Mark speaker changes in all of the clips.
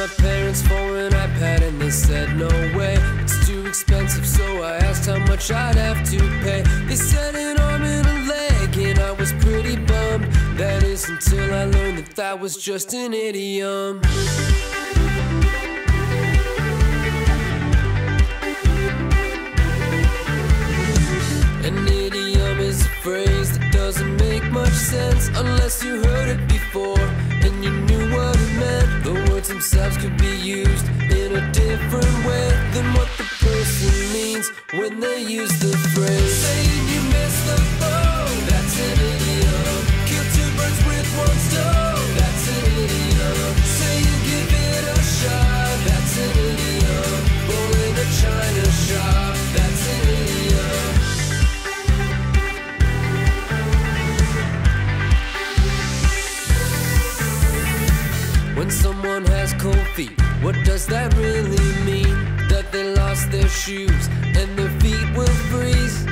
Speaker 1: my parents for an iPad and they said no way. It's too expensive, so I asked how much I'd have to pay. They said an arm and a leg, and I was pretty bummed. That is until I learned that that was just an idiom. An idiom is a phrase that doesn't make much sense unless you heard it before meant. The words themselves could be used in a different way than what the person means when they use the phrase. Saying you missed the boat, that's an idiom. Kill two birds with one stone, When someone has cold feet, what does that really mean? That they lost their shoes and their feet will freeze.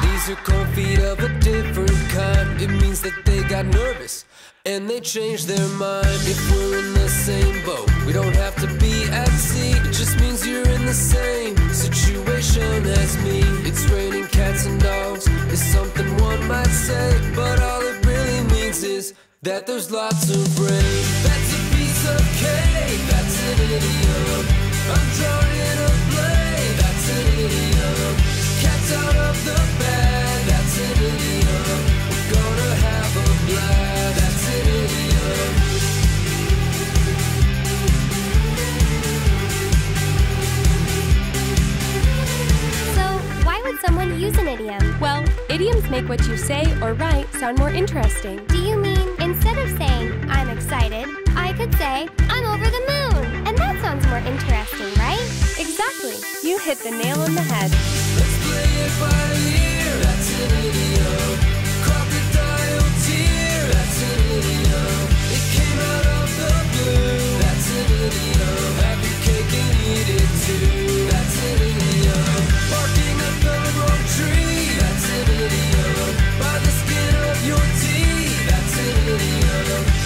Speaker 1: These are cold feet of a different kind. It means that they got nervous and they changed their mind. If we're in the same boat, we don't have to be at sea. It just means you're in the same situation as me. It's raining cats and dogs, is something one might say, but all it really means is that there's lots of rain. That's a piece of cake. That's an idiom. I'm drawing a blade. That's an idiom. Cat's out of the bag. That's an idiom. We're gonna have a blast. That's an idiom.
Speaker 2: So, why would someone use an idiom? Well, idioms make what you say or write sound more interesting. Do you mean Instead of saying, I'm excited, I could say, I'm over the moon. And that sounds more interesting, right? Exactly. You hit the nail on the head.
Speaker 1: Let's play it by ear. That's an idiom. Crocodile tear. That's an idiom. It came out of the blue. That's an idiom. Have your cake and eat it too. That's an idiom. Barking up the wrong tree. That's an idiom. By the skin of your teeth the other